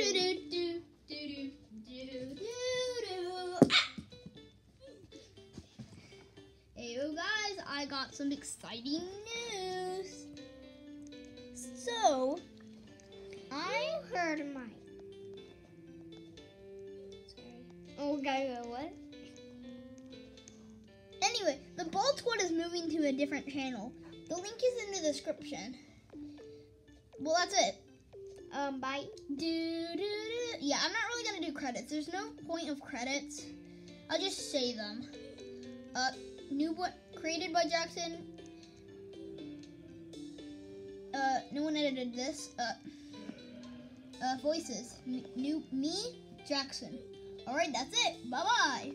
Hey you guys, I got some exciting news. So, I heard my. Sorry. Oh, guy, what? Anyway, the Bald Squad is moving to a different channel. The link is in the description. Well, that's it. Um, bye. Do, do, do. Yeah, I'm not really gonna do credits. There's no point of credits. I'll just say them. Uh, new one created by Jackson. Uh, no one edited this. Uh, uh, voices. N- new me, Jackson. All right, that's it. Bye bye.